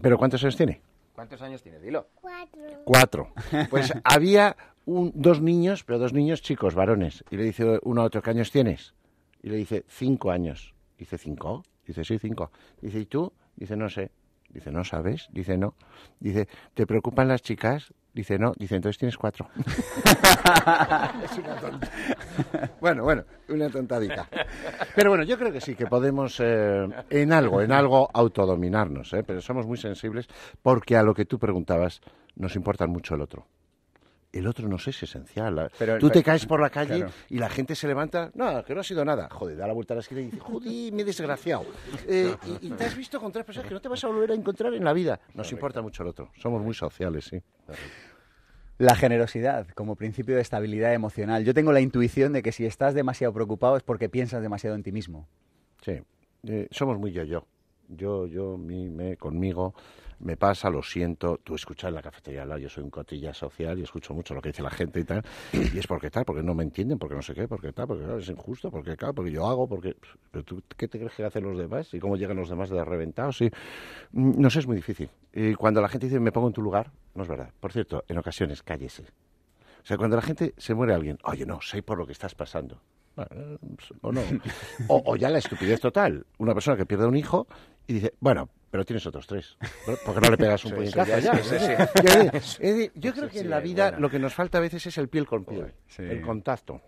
¿Pero cuántos años tiene? ¿Cuántos años tiene? Dilo. Cuatro. Cuatro. Pues había un, dos niños, pero dos niños chicos, varones. Y le dice uno a otro, ¿qué años tienes? Y le dice, cinco años. Dice, ¿cinco? Dice, sí, cinco. Dice, ¿y tú? Dice, no sé. Dice, ¿no sabes? Dice, no. Dice, ¿te preocupan las chicas? Dice, no. Dice, entonces tienes cuatro. es una tonta. Bueno, bueno, una tontadita. Pero bueno, yo creo que sí, que podemos eh, en algo, en algo autodominarnos, ¿eh? pero somos muy sensibles porque a lo que tú preguntabas nos importa mucho el otro el otro no sé, es esencial. Pero, Tú te caes por la calle y la gente se levanta, no, que no ha sido nada. Joder, da la vuelta a la esquina y dice, joder, me he desgraciado. Eh, y, te has visto con tres personas que no te vas a volver a encontrar en la vida. Nos importa mucho el otro. Somos muy sociales, sí. La generosidad como principio de estabilidad emocional. Yo tengo la intuición de que si estás demasiado preocupado es porque piensas demasiado en ti mismo. Sí, eh, somos muy yo-yo. Yo, yo, mi, me, conmigo me pasa, lo siento, tú escuchas en la cafetería al lado, yo soy un cotilla social y escucho mucho lo que dice la gente y tal, y es porque tal, porque no me entienden, porque no sé qué, porque tal, porque es injusto, porque claro, porque yo hago, porque... Pero tú, ¿qué te crees que hacen los demás? ¿Y cómo llegan los demás de reventados? Y, mm, no sé, es muy difícil. Y cuando la gente dice, me pongo en tu lugar, no es verdad. Por cierto, en ocasiones, cállese. O sea, cuando la gente se muere alguien, oye, no, sé por lo que estás pasando. o no. o ya la estupidez total. Una persona que pierde un hijo y dice, bueno, pero tienes otros tres. Porque no le pegas un puñetazo ya. Yo creo que en la vida lo que nos falta a veces es el piel con piel, el contacto.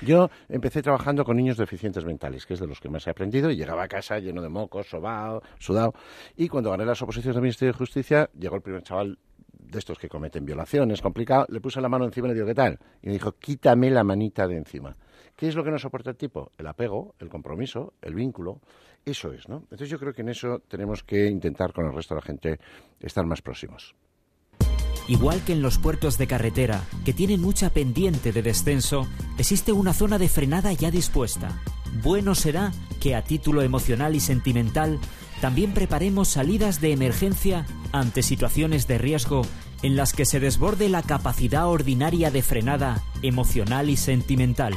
Yo empecé trabajando con niños deficientes mentales, que es de los que más he aprendido, y llegaba a casa lleno de mocos, sobao, sudado. Y cuando gané las oposiciones del Ministerio de Justicia, llegó el primer chaval de estos que cometen violaciones, complicado, le puse la mano encima y le digo, ¿qué tal? Y me dijo, quítame la manita de encima. ¿Qué es lo que no soporta el tipo? El apego, el compromiso, el vínculo. Eso es, ¿no? Entonces yo creo que en eso tenemos que intentar con el resto de la gente estar más próximos. Igual que en los puertos de carretera, que tienen mucha pendiente de descenso, existe una zona de frenada ya dispuesta. Bueno será que a título emocional y sentimental también preparemos salidas de emergencia ante situaciones de riesgo en las que se desborde la capacidad ordinaria de frenada emocional y sentimental.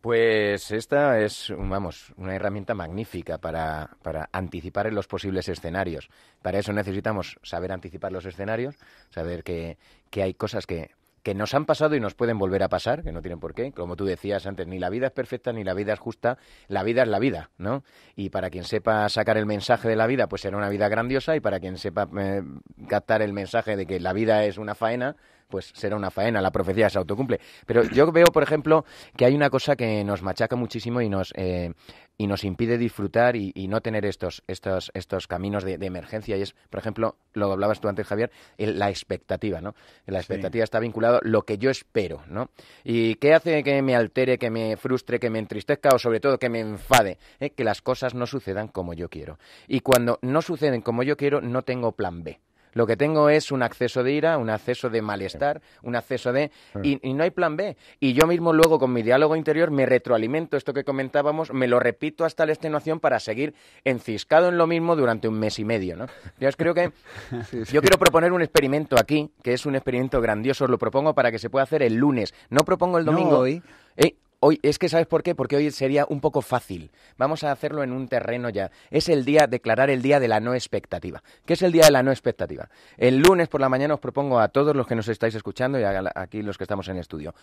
Pues esta es, vamos, una herramienta magnífica para, para, anticipar en los posibles escenarios. Para eso necesitamos saber anticipar los escenarios, saber que, que hay cosas que, que nos han pasado y nos pueden volver a pasar, que no tienen por qué. Como tú decías antes, ni la vida es perfecta ni la vida es justa, la vida es la vida, ¿no? Y para quien sepa sacar el mensaje de la vida, pues será una vida grandiosa, y para quien sepa eh, captar el mensaje de que la vida es una faena, pues será una faena, la profecía se autocumple. Pero yo veo, por ejemplo, que hay una cosa que nos machaca muchísimo y nos, eh, y nos impide disfrutar y, no tener estos, estos, estos caminos de, emergencia. Y es, por ejemplo, lo hablabas tú antes, Javier, la expectativa, ¿no? La expectativa está vinculada a lo que yo espero, ¿no? ¿Y qué hace que me altere, que me frustre, que me entristezca o sobre todo que me enfade? ¿Eh? Que las cosas no sucedan como yo quiero. Y cuando no suceden como yo quiero, no tengo plan B. Lo que tengo es un acceso de ira, un acceso de malestar, un acceso de... Y, no hay plan B. Y yo mismo luego con mi diálogo interior me retroalimento esto que comentábamos, me lo repito hasta la extenuación para seguir enciscado en lo mismo durante un mes y medio, ¿no? Yo creo que... Yo quiero proponer un experimento aquí, que es un experimento grandioso, lo propongo para que se pueda hacer el lunes. No propongo el domingo. hoy. Eh, Hoy, es que ¿sabes por qué? Porque hoy sería un poco fácil. Vamos a hacerlo en un terreno ya. Es el día, declarar el día de la no expectativa. ¿Qué es el día de la no expectativa? El lunes por la mañana os propongo a todos los que nos estáis escuchando y aquí los que estamos en estudio.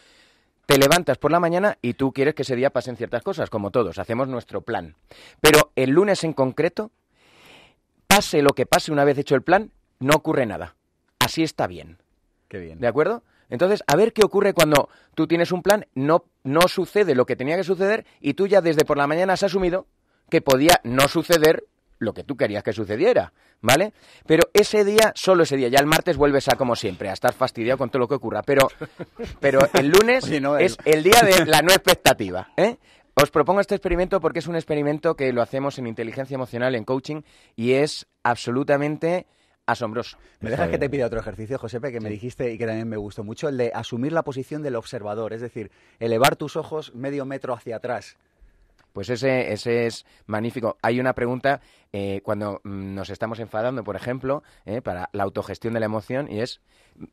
Te levantas por la mañana y tú quieres que ese día pasen ciertas cosas, como todos, hacemos nuestro plan. Pero el lunes en concreto, pase lo que pase una vez hecho el plan, no ocurre nada. Así está bien. Qué bien. ¿De acuerdo? Entonces, a ver qué ocurre cuando tú tienes un plan, no, no sucede lo que tenía que suceder y tú ya desde por la mañana has asumido que podía no suceder lo que tú querías que sucediera, ¿vale? Pero ese día, solo ese día, ya el martes vuelves a como siempre, a estar fastidiado con todo lo que ocurra, pero, pero el lunes es el día de la no expectativa, ¿eh? Os propongo este experimento porque es un experimento que lo hacemos en inteligencia emocional, en coaching, y es absolutamente asombroso. ¿Me dejas que te pida otro ejercicio, Josepe, que me dijiste y que también me gustó mucho, el de asumir la posición del observador, es decir, elevar tus ojos medio metro hacia atrás. Pues ese, ese es magnífico. Hay una pregunta eh, cuando mm, nos estamos enfadando, por ejemplo, eh, para la autogestión de la emoción, y es,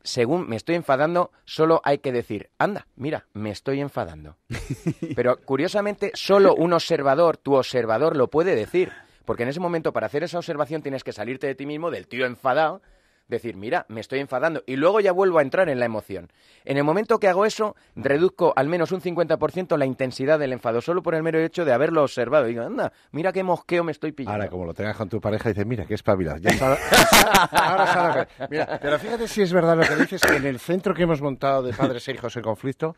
según me estoy enfadando, solo hay que decir, anda, mira, me estoy enfadando. Pero curiosamente, solo un observador, tu observador, lo puede decir. Porque en ese momento, para hacer esa observación, tienes que salirte de ti mismo, del tío enfadado, decir, mira, me estoy enfadando, y luego ya vuelvo a entrar en la emoción. En el momento que hago eso, reduzco al menos un 50% la intensidad del enfado, solo por el mero hecho de haberlo observado. Y digo, anda, mira qué mosqueo me estoy pillando. Ahora, como lo tengas con tu pareja, dices, mira, qué espabilado. Ya está, ahora sabe. Mira, pero fíjate si es verdad lo que dices, que en el centro que hemos montado de padres e hijos en conflicto,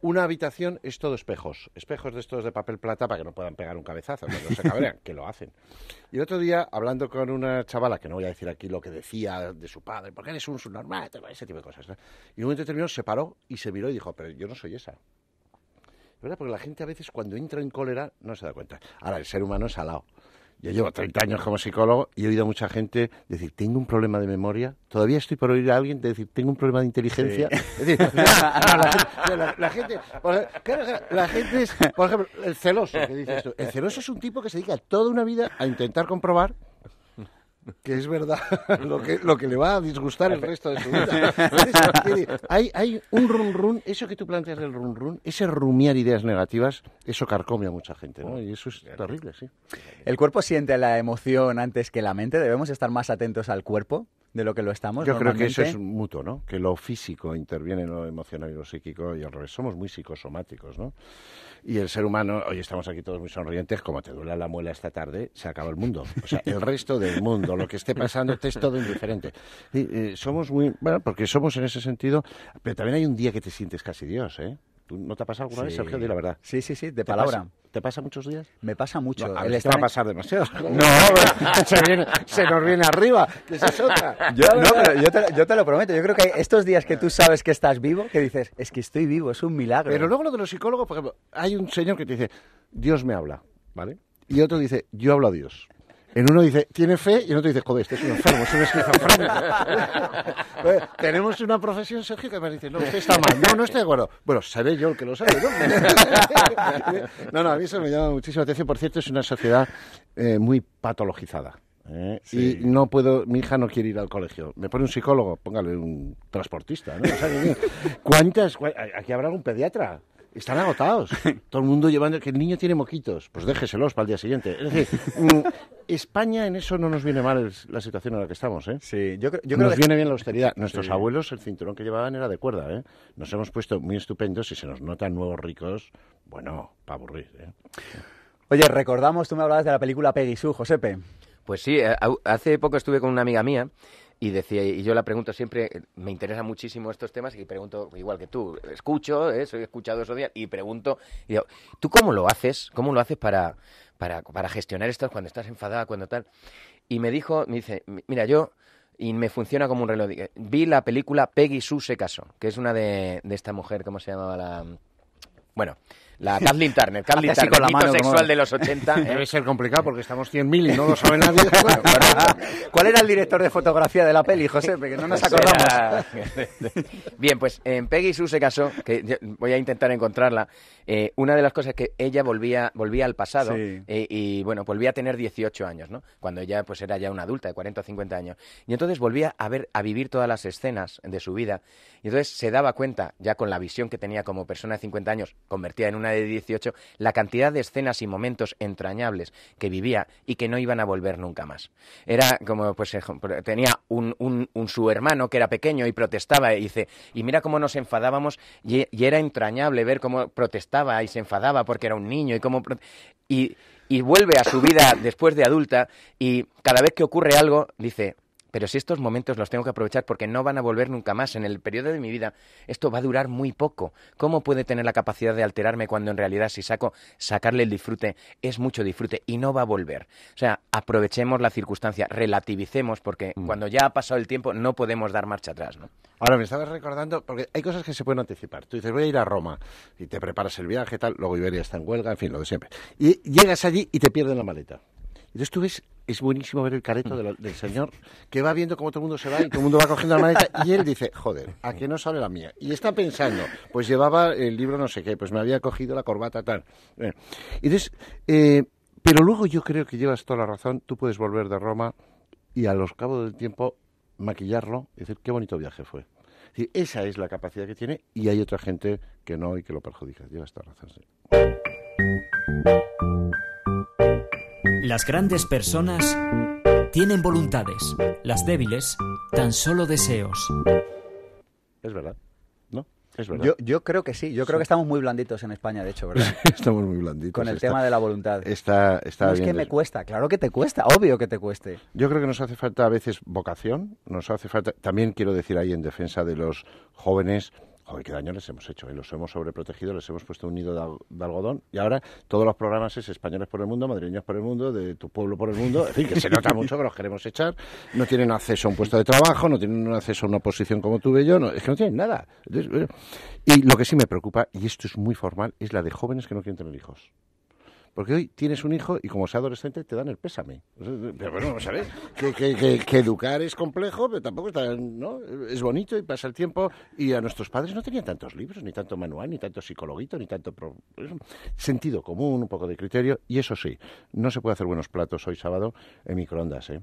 una habitación es todo espejos, espejos de estos de papel plata para que no puedan pegar un cabezazo cuando se cabrean, que lo hacen. Y otro día, hablando con una chavala, que no voy a decir aquí lo que decía de su padre, porque eres un subnormal, ese tipo de cosas. Y en un momento determinado se paró y se miró y dijo, pero yo no soy esa. ¿Verdad? Porque la gente a veces cuando entra en cólera no se da cuenta. Ahora, el ser humano es alado. Yo llevo 30 años como psicólogo y he oído a mucha gente decir, tengo un problema de memoria. Todavía estoy por oír a alguien decir, tengo un problema de inteligencia. Es decir, la, gente, la gente es, por ejemplo, el celoso, que dice esto. El celoso es un tipo que se dedica toda una vida a intentar comprobar que es verdad lo que, lo que le va a disgustar el resto de su vida. hay, hay un run run, eso que tú planteas del run run, ese rumiar ideas negativas, eso carcome a mucha gente, ¿no? Y eso es terrible, sí. ¿El cuerpo siente la emoción antes que la mente? ¿Debemos estar más atentos al cuerpo de lo que lo estamos? Yo creo que eso es mutuo, ¿no? Que lo físico interviene en lo emocional y lo psíquico y al revés. Somos muy psicosomáticos, ¿no? Y el ser humano, hoy estamos aquí todos muy sonrientes, como te duele la muela esta tarde, se acaba el mundo. O sea, el resto del mundo, lo que esté pasando, es todo indiferente. Y, eh, somos muy, bueno, porque somos en ese sentido, pero también hay un día que te sientes casi Dios, ¿eh? ¿Tú no te ha pasado alguna vez, Sergio? Di la verdad. Sí, sí, sí, de palabra. ¿Te pasa muchos días? Me pasa mucho. a ver, te va a pasar demasiado. No, se, viene, se, nos viene arriba, que esa es otra. Yo, no, pero yo te, yo te, lo prometo. Yo creo que estos días que tú sabes que estás vivo, que dices, es que estoy vivo, es un milagro. Pero luego lo de los psicólogos, por ejemplo, hay un señor que te dice, Dios me habla, ¿vale? Y otro dice, yo hablo a Dios. En uno dice, tiene fe, y en otro dice, joder, este es un enfermo, es un esquizofrénico. tenemos una profesión, Sergio, que me dice, no, usted está mal. No, no estoy de acuerdo. Bueno, sabe yo el que lo sabe, ¿no? no, no, a mí eso me llama muchísimo atención. Por cierto, es una sociedad eh, muy patologizada. ¿eh? Y no puedo, mi hija no quiere ir al colegio. Me pone un psicólogo, póngale un transportista. ¿no? ¿Cuántas? Aquí habrá un pediatra. Están agotados. Todo el mundo llevando que el niño tiene moquitos. Pues déjeselos para el día siguiente. Es decir, mm, España en eso no nos viene mal la situación en la que estamos, ¿eh? Sí, yo, yo nos viene bien la austeridad. Nuestros abuelos, el cinturón que llevaban era de cuerda, ¿eh? Nos hemos puesto muy estupendos y se nos notan nuevos ricos, bueno, para aburrir, ¿eh? Oye, recordamos, tú me hablabas de la película Peggy Sue, Josepe. Pues sí, eh, hace poco estuve con una amiga mía y decía y yo la pregunto siempre me interesa muchísimo estos temas y pregunto igual que tú escucho ¿eh? soy escuchado esos días y pregunto y digo, tú cómo lo haces cómo lo haces para para para gestionar esto cuando estás enfadada cuando tal y me dijo me dice mira yo y me funciona como un reloj vi la película Peggy Sue se casó que es una de, de esta mujer cómo se llamaba la bueno la Kathleen Turner, Kathleen Turner, la mano, sexual de los 80. ¿eh? Debe ser complicado porque estamos 100.000 y no lo sabe nadie. ¿Cuál era el director de fotografía de la peli, José? Porque no nos acordamos. Bien, pues en Peggy Sue se casó, que voy a intentar encontrarla. Eh, una de las cosas que ella volvía, volvía al pasado eh, y, bueno, volvía a tener 18 años, ¿no? Cuando ella pues era ya una adulta de 40 o 50 años. Y entonces volvía a ver, a vivir todas las escenas de su vida. Y entonces se daba cuenta, ya con la visión que tenía como persona de 50 años, convertida en una de 18, la cantidad de escenas y momentos entrañables que vivía y que no iban a volver nunca más. Era como, pues, tenía un, su hermano que era pequeño y protestaba y dice, y mira cómo nos enfadábamos y, era entrañable ver cómo protestaba y se enfadaba porque era un niño y cómo... Y vuelve a su vida después de adulta y cada vez que ocurre algo dice, pero si estos momentos los tengo que aprovechar porque no van a volver nunca más en el periodo de mi vida, esto va a durar muy poco. ¿Cómo puede tener la capacidad de alterarme cuando en realidad si saco sacarle el disfrute es mucho disfrute y no va a volver? O sea, aprovechemos la circunstancia, relativicemos porque mm. cuando ya ha pasado el tiempo no podemos dar marcha atrás, ¿no? Ahora me estabas recordando porque hay cosas que se pueden anticipar. Tú dices, voy a ir a Roma y te preparas el viaje tal, luego Iberia está en huelga, en fin, lo de siempre. Y llegas allí y te pierden la maleta. Entonces tú ves es buenísimo ver el careto del señor que va viendo cómo todo el mundo se va y todo el mundo va cogiendo la maleta y él dice, joder, ¿a qué no sale la mía? Y está pensando, pues llevaba el libro no sé qué, pues me había cogido la corbata tal. Eh, entonces, eh, pero luego yo creo que llevas toda la razón, tú puedes volver de Roma y a los cabos del tiempo maquillarlo y decir, qué bonito viaje fue. esa es la capacidad que tiene y hay otra gente que no y que lo perjudica. Llevas toda la razón. Las grandes personas tienen voluntades, las débiles tan solo deseos. Es verdad. ¿No? Es verdad. Yo, yo creo que sí, yo creo que estamos muy blanditos en España, de hecho, ¿verdad? estamos muy blanditos. Con el tema de la voluntad. Está, está no es que me cuesta, claro que te cuesta, obvio que te cueste. Yo creo que nos hace falta a veces vocación, nos hace falta, también quiero decir ahí en defensa de los jóvenes, Joder, qué daño les hemos hecho, ¿eh? los hemos sobreprotegido, les hemos puesto un nido de, algodón y ahora todos los programas es españoles por el mundo, madrileños por el mundo, de tu pueblo por el mundo, en fin, que se nota mucho que los queremos echar, no tienen acceso a un puesto de trabajo, no tienen acceso a una posición como tuve yo, no, es que no tienen nada. y lo que sí me preocupa, y esto es muy formal, es la de jóvenes que no quieren tener hijos. Porque hoy tienes un hijo y como sea adolescente te dan el pésame. Pero bueno, ¿sabes? Que, que, que, educar es complejo, pero tampoco está, ¿no? Es bonito y pasa el tiempo. Y a nuestros padres no tenían tantos libros, ni tanto manual, ni tanto psicologuito, ni tanto sentido común, un poco de criterio. Y eso sí, no se puede hacer buenos platos hoy sábado en microondas, ¿eh?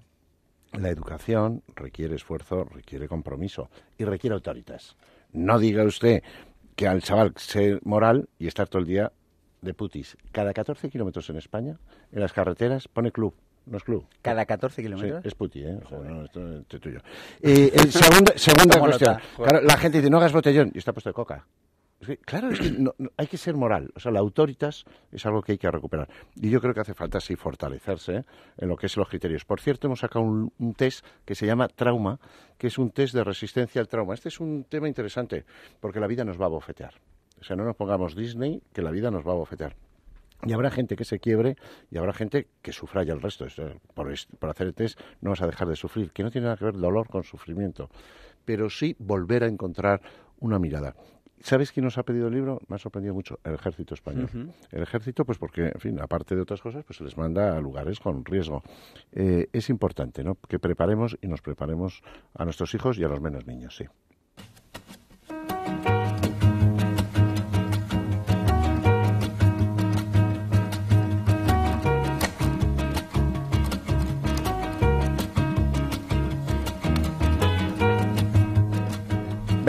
La educación requiere esfuerzo, requiere compromiso y requiere autoritas. No diga usted que al chaval ser moral y estar todo el día de putis. Cada 14 kilómetros en España, en las carreteras, pone club. No es club. ¿Cada 14 kilómetros? Sí, es puti, ¿eh? no, esto, es tuyo. Eh, segunda, segunda cuestión. la gente dice, no hagas botellón, y está puesto de coca. claro, es que hay que ser moral. O sea, la autoritas es algo que hay que recuperar. Y yo creo que hace falta, sí, fortalecerse ¿eh? en lo que es los criterios. Por cierto, hemos sacado un, un, test que se llama Trauma, que es un test de resistencia al trauma. Este es un tema interesante, porque la vida nos va a bofetear. O sea, no nos pongamos Disney, que la vida nos va a bofetear. Y habrá gente que se quiebre y habrá gente que sufra ya el resto. por, por, hacer el test no vas a dejar de sufrir, que no tiene nada que ver dolor con sufrimiento, pero sí volver a encontrar una mirada. ¿Sabes quién nos ha pedido el libro? Me ha sorprendido mucho, el ejército español. El ejército, pues porque, en fin, aparte de otras cosas, pues se les manda a lugares con riesgo. Eh, es importante, ¿no? Que preparemos y nos preparemos a nuestros hijos y a los menos niños, sí.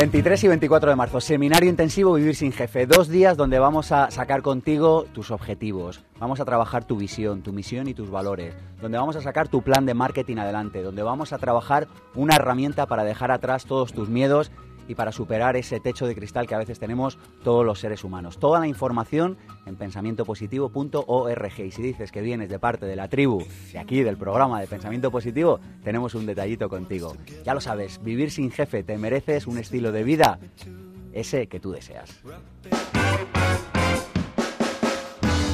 23 y 24 de marzo, seminario intensivo Vivir sin Jefe. Dos días donde vamos a sacar contigo tus objetivos, vamos a trabajar tu visión, tu misión y tus valores, donde vamos a sacar tu plan de marketing adelante, donde vamos a trabajar una herramienta para dejar atrás todos tus miedos y para superar ese techo de cristal que a veces tenemos todos los seres humanos. Toda la información en pensamientopositivo.org. Y si dices que vienes de parte de la tribu, de aquí, del programa de Pensamiento Positivo, tenemos un detallito contigo. Ya lo sabes, vivir sin jefe, te mereces un estilo de vida, ese que tú deseas.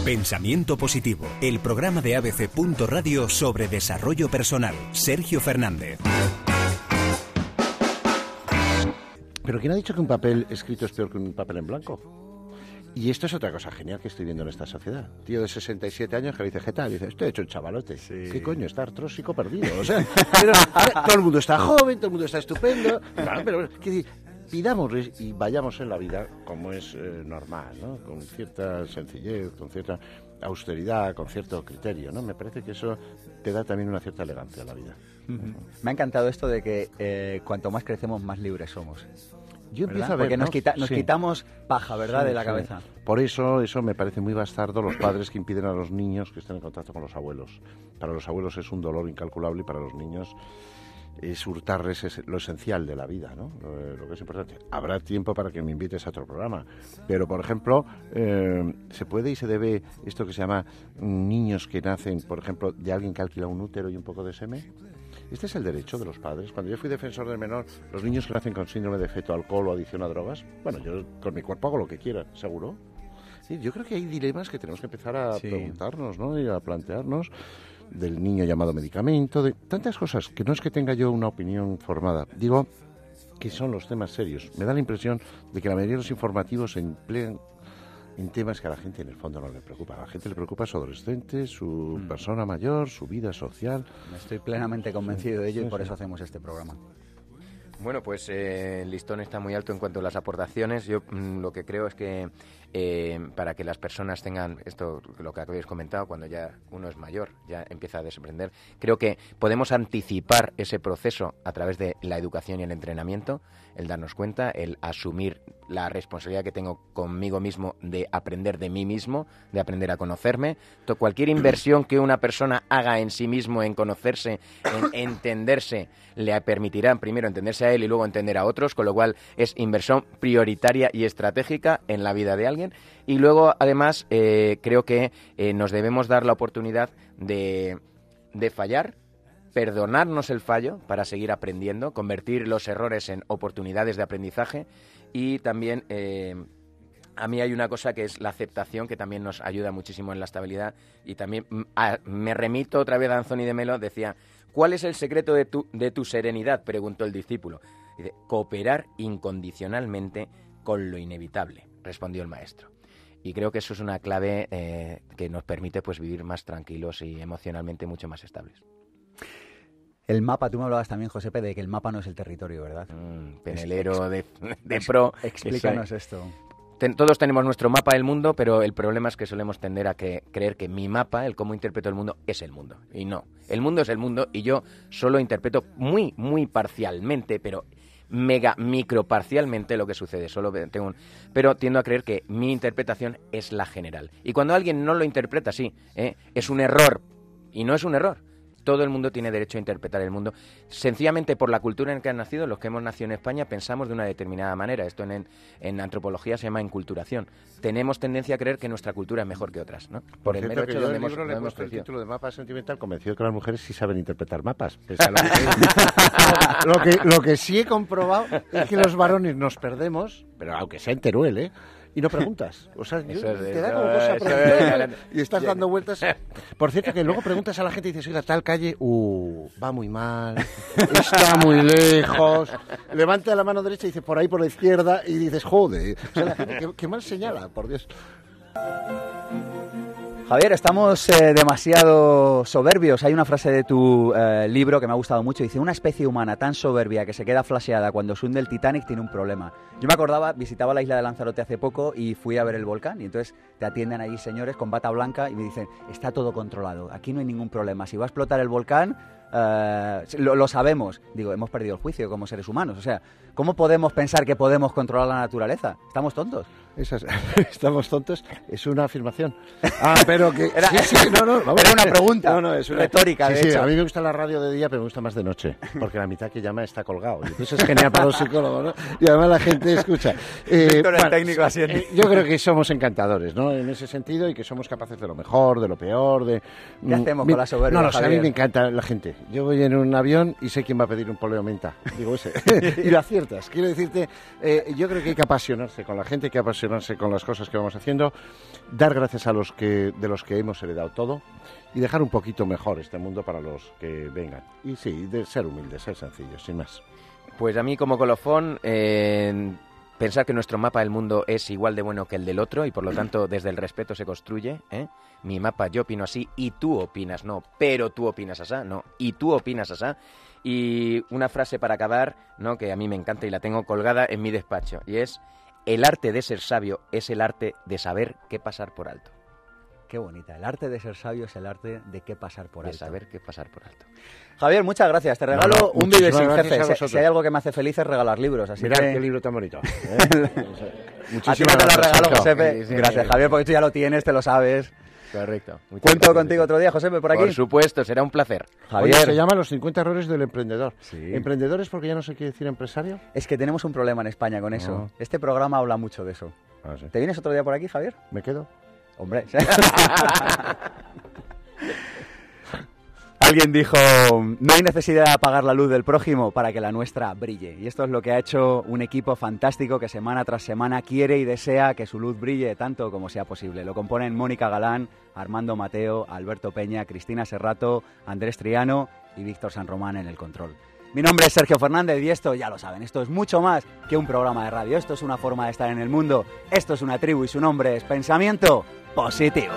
Pensamiento Positivo, el programa de ABC. Radio sobre desarrollo personal. Sergio Fernández. Pero ¿quién ha dicho que un papel escrito es peor que un papel en blanco? Y esto es otra cosa genial que estoy viendo en esta sociedad. Tío de 67 años que dice, ¿qué tal? Dice, estoy hecho un chavalote. ¿Qué coño? Está artrósico perdido. O sea, todo el mundo está joven, todo el mundo está estupendo. Claro, pero ¿qué pidamos y vayamos en la vida como es eh, normal, ¿no? Con cierta sencillez, con cierta austeridad, con cierto criterio, ¿no? Me parece que eso te da también una cierta elegancia a la vida. Me ha encantado esto de que eh, cuanto más crecemos, más libres somos. Yo empiezo a ver, Porque nos, quitamos paja, ¿verdad?, de la cabeza. Por eso, eso me parece muy bastardo los padres que impiden a los niños que estén en contacto con los abuelos. Para los abuelos es un dolor incalculable y para los niños es hurtarles lo esencial de la vida, ¿no? Lo, que es importante. Habrá tiempo para que me invites a otro programa, pero por ejemplo, eh, se puede y se debe esto que se llama niños que nacen, por ejemplo, de alguien que alquila un útero y un poco de semen. Este es el derecho de los padres. Cuando yo fui defensor del menor, los niños que nacen con síndrome de feto, alcohol o adicción a drogas, bueno, yo con mi cuerpo hago lo que quiera, seguro. Sí, yo creo que hay dilemas que tenemos que empezar a preguntarnos ¿no? y a plantearnos del niño llamado medicamento, de tantas cosas que no es que tenga yo una opinión formada. Digo que son los temas serios. Me da la impresión de que la mayoría de los informativos se emplean en temas que a la gente en el fondo no le preocupa. A la gente le preocupa su adolescente, su mm. persona mayor, su vida social. Estoy plenamente convencido de ello y por eso hacemos este programa. Bueno, pues eh, el listón está muy alto en cuanto a las aportaciones. Yo mm, lo que creo es que eh, para que las personas tengan esto, lo que habéis comentado, cuando ya uno es mayor, ya empieza a desaprender, creo que podemos anticipar ese proceso a través de la educación y el entrenamiento, el darnos cuenta, el asumir la responsabilidad que tengo conmigo mismo de aprender de mí mismo, de aprender a conocerme. Cualquier inversión que una persona haga en sí mismo, en conocerse, en entenderse, le permitirá primero entenderse a él y luego entender a otros, con lo cual es inversión prioritaria y estratégica en la vida de alguien. Y luego, además, eh, creo que eh, nos debemos dar la oportunidad de, de fallar, perdonarnos el fallo para seguir aprendiendo, convertir los errores en oportunidades de aprendizaje y también eh, a mí hay una cosa que es la aceptación que también nos ayuda muchísimo en la estabilidad y también mm, me remito otra vez a Anthony de Melo, decía, ¿cuál es el secreto de tu, de tu serenidad? preguntó el discípulo. Cooperar incondicionalmente con lo inevitable, respondió el maestro. Y creo que eso es una clave eh, que nos permite pues vivir más tranquilos y emocionalmente mucho más estables. El mapa, tú me hablabas también, Josepe, de que el mapa no es el territorio, ¿verdad? Mm, penelero de, de, pro. Explícanos esto. todos tenemos nuestro mapa del mundo, pero el problema es que solemos tender a que, creer que mi mapa, el cómo interpreto el mundo, es el mundo. Y no. El mundo es el mundo y yo solo interpreto muy, muy parcialmente, pero mega micro parcialmente lo que sucede. Solo tengo un... Pero tiendo a creer que mi interpretación es la general. Y cuando alguien no lo interpreta así, ¿eh? es un error. Y no es un error todo el mundo tiene derecho a interpretar el mundo. Sencillamente por la cultura en que han nacido, los que hemos nacido en España pensamos de una determinada manera. Esto en, en antropología se llama enculturación. Tenemos tendencia a creer que nuestra cultura es mejor que otras, ¿no? Por, el mero hecho de hemos, libro le hemos el título de mapa sentimental convencido que las mujeres sí saben interpretar mapas. lo, que, lo que sí he comprobado es que los varones nos perdemos, pero aunque sea en Teruel, ¿eh? Y no preguntas. O sea, te da como cosa preguntar y estás dando vueltas. Por cierto, que luego preguntas a la gente y dices, oiga, tal calle, uh, va muy mal, está muy lejos. Levanta la mano derecha y dice, por ahí, por la izquierda, y dices, joder. O sea, la gente, qué mal señala, por Dios. Javier, estamos eh, demasiado soberbios. Hay una frase de tu eh, libro que me ha gustado mucho. Dice, una especie humana tan soberbia que se queda flasheada cuando se hunde el Titanic tiene un problema. Yo me acordaba, visitaba la isla de Lanzarote hace poco y fui a ver el volcán. Y entonces te atienden allí señores con bata blanca y me dicen, está todo controlado, aquí no hay ningún problema. Si va a explotar el volcán, eh, lo, lo, sabemos. Digo, hemos perdido el juicio como seres humanos. O sea, ¿cómo podemos pensar que podemos controlar la naturaleza? Estamos tontos. estamos tontos, es una afirmación. Ah, pero que. Era, una pregunta. No, no, es una retórica. de hecho. a mí me gusta la radio de día, pero me gusta más de noche. Porque la mitad que llama está colgado. Y eso es genial para los psicólogos, ¿no? Y además la gente escucha. Eh, técnico así. Eh, yo creo que somos encantadores, ¿no? En ese sentido, y que somos capaces de lo mejor, de lo peor, de. ¿Qué hacemos con la soberbia? No, no, a mí me encanta la gente. Yo voy en un avión y sé quién va a pedir un poleo menta. Digo ese. y lo aciertas. Quiero decirte, eh, yo creo que hay que apasionarse con la gente, hay que apasionarse con las cosas que vamos haciendo, dar gracias a los que de los que hemos heredado todo y dejar un poquito mejor este mundo para los que vengan. Y sí, de ser humildes, ser sencillos, sin más. Pues a mí como colofón, eh, pensar que nuestro mapa del mundo es igual de bueno que el del otro y por lo tanto desde el respeto se construye. ¿eh? Mi mapa yo opino así y tú opinas no, pero tú opinas así, no, y tú opinas así. Y una frase para acabar, ¿no? que a mí me encanta y la tengo colgada en mi despacho, y es el arte de ser sabio es el arte de saber qué pasar por alto. Qué bonita. El arte de ser sabio es el arte de qué pasar por alto. De saber qué pasar por alto. Javier, muchas gracias. Te regalo un vídeo sin jefe. Si, hay algo que me hace feliz es regalar libros. Así Mira que... qué libro tan bonito. Muchísimas ¿eh? gracias. te lo regalo, Josepe. gracias, Javier, porque tú ya lo tienes, te lo sabes. Correcto. Cuento contigo otro día, José, por aquí. Por supuesto, será un placer. Javier. se llama Los 50 errores del emprendedor. Sí. ¿Emprendedores porque ya no se quiere decir empresario? Es que tenemos un problema en España con eso. Este programa habla mucho de eso. Ah, ¿Te vienes otro día por aquí, Javier? ¿Me quedo? Hombre. Alguien dijo, no hay necesidad de apagar la luz del prójimo para que la nuestra brille. Y esto es lo que ha hecho un equipo fantástico que semana tras semana quiere y desea que su luz brille tanto como sea posible. Lo componen Mónica Galán, Armando Mateo, Alberto Peña, Cristina Serrato, Andrés Triano y Víctor San Román en el control. Mi nombre es Sergio Fernández y esto, ya lo saben, esto es mucho más que un programa de radio. Esto es una forma de estar en el mundo. Esto es una tribu y su nombre es Pensamiento Positivo.